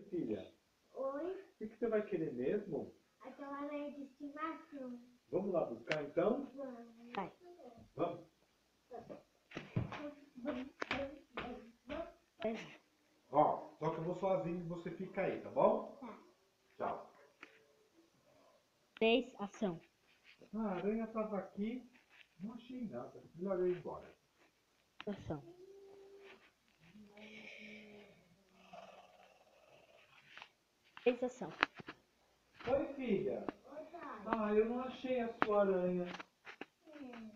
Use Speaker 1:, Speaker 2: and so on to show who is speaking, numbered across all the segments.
Speaker 1: Oi, filha.
Speaker 2: Oi,
Speaker 1: O que, que você vai querer mesmo?
Speaker 2: aquela aranha de estimação.
Speaker 1: Vamos lá buscar então?
Speaker 2: Vamos.
Speaker 3: Vai.
Speaker 1: Vamos. Ó, só que eu vou sozinho e você fica aí, tá bom?
Speaker 2: Tá.
Speaker 1: Tchau.
Speaker 3: Três, ação.
Speaker 1: Ah, a aranha tava aqui. Não achei nada. Melhor eu ir embora.
Speaker 3: Ação. Três, ação.
Speaker 1: Oi, filha.
Speaker 2: Oi, pai.
Speaker 1: Ah, eu não achei a sua aranha.
Speaker 2: Hum,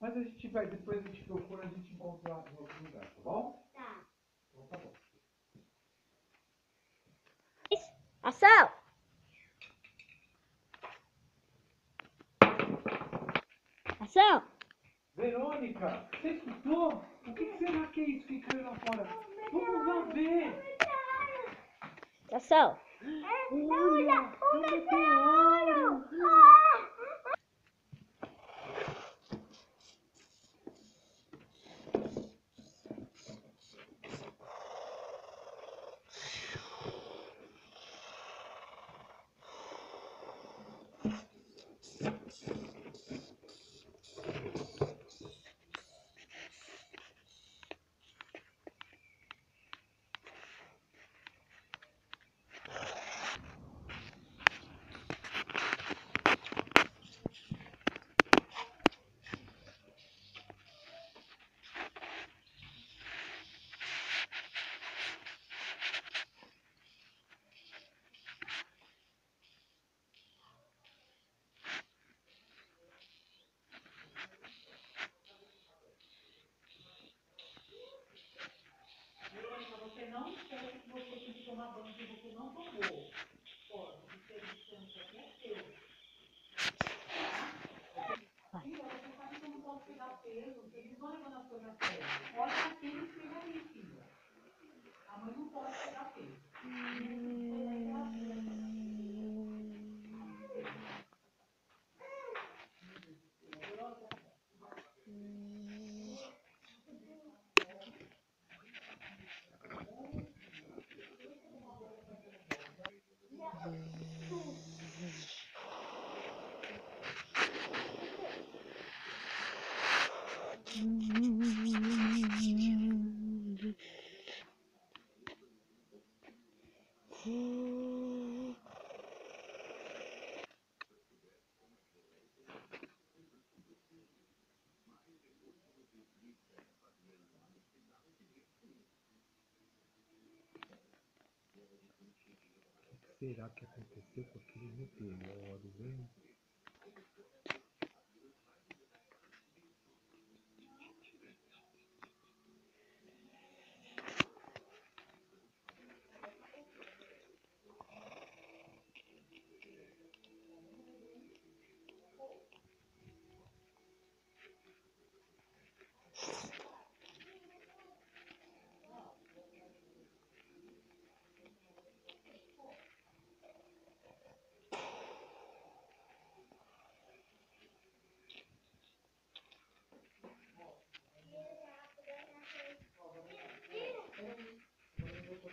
Speaker 1: Mas a gente vai, depois a gente procura, a gente encontra em outro lugar, tá bom?
Speaker 2: Tá.
Speaker 1: Então tá bom.
Speaker 3: Ação. Ação.
Speaker 1: Verônica, você escutou? O que, que será que é isso que caiu lá fora? Vamos lá ver.
Speaker 3: Ação.
Speaker 2: Olha, o meteoro!
Speaker 4: Verônica, você não esquece que você tem que que você não tomou. Pode, você aqui é seu.
Speaker 3: Vai.
Speaker 4: Filha, você sabe que eu não posso pegar peso, você não vai levando as coisas a sério. Pode aquele filho ali, filha. A mãe não pode pegar peso.
Speaker 1: O que será que aconteceu com aquele meteoro,